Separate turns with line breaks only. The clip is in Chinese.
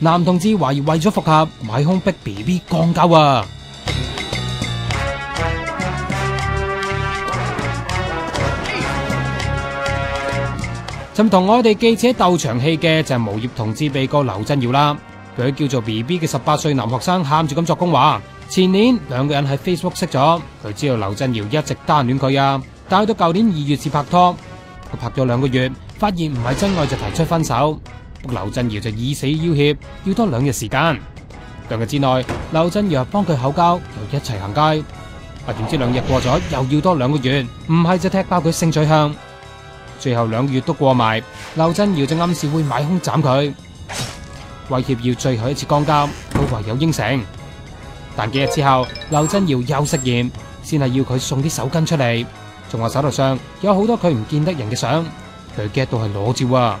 男同志怀疑为咗复合，买胸逼 B B 降交啊！就同我哋记者斗长戏嘅就系无业同志被告刘振耀啦。佢叫做 B B 嘅十八岁男学生喊住咁作工话：前年两个人喺 Facebook 识咗，佢知道刘振耀一直单恋佢啊。但去到旧年二月至拍拖，佢拍咗两个月，发现唔系真爱就提出分手。刘振尧就以死要挟，要多两日时间。两日之内，刘振尧帮佢口交，又一齐行街。啊，点知两日过咗，又要多两个月，唔系就踢爆佢性取向。最后两个月都过埋，刘振尧就暗示会买空斩佢，威胁要最后一次光监，佢唯有应承。但几日之后，刘振尧又食言，先系要佢送啲手巾出嚟，仲话手头上有好多佢唔见得人嘅相，佢 get 到系裸照啊！